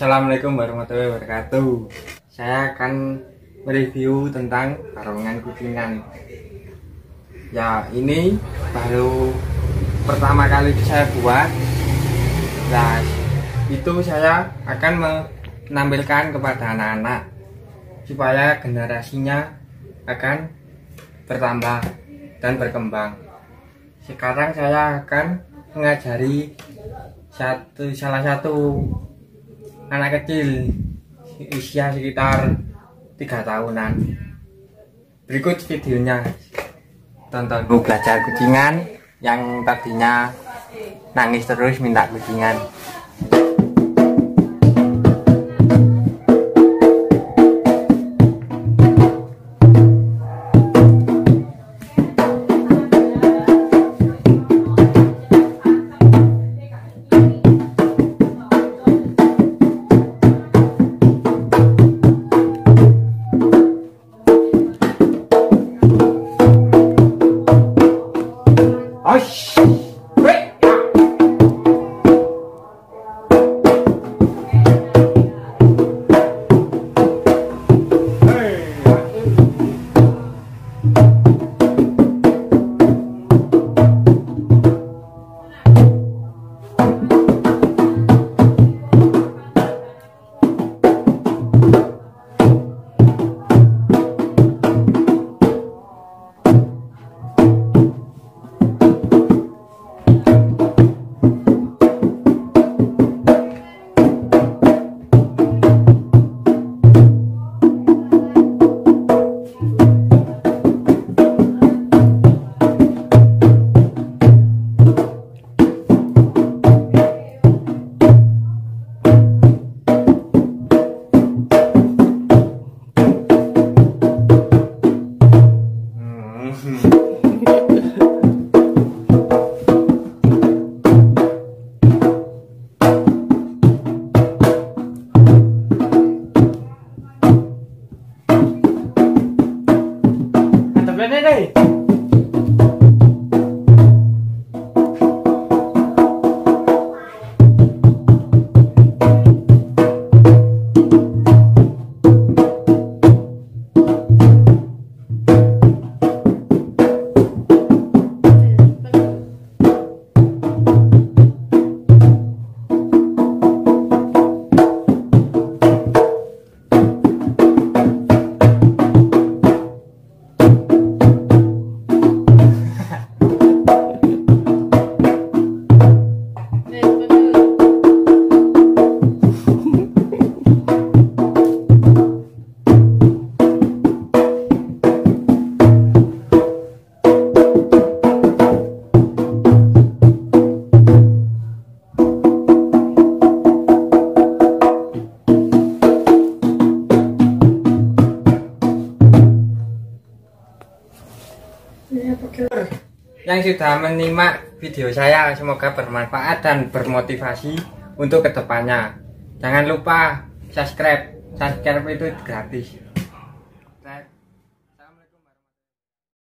Assalamualaikum warahmatullahi wabarakatuh. Saya akan mereview tentang barongan kucingan. Ya, ini baru pertama kali saya buat. Nah, itu saya akan menampilkan kepada anak-anak supaya generasinya akan bertambah dan berkembang. Sekarang saya akan mengajari satu salah satu anak kecil usia sekitar tiga tahunan. Berikut videonya. Tonton. Bu belajar kucingan yang tadinya nangis terus minta kucingan yang sudah menyimak video saya semoga bermanfaat dan bermotivasi untuk ke depannya. Jangan lupa subscribe. Subscribe itu gratis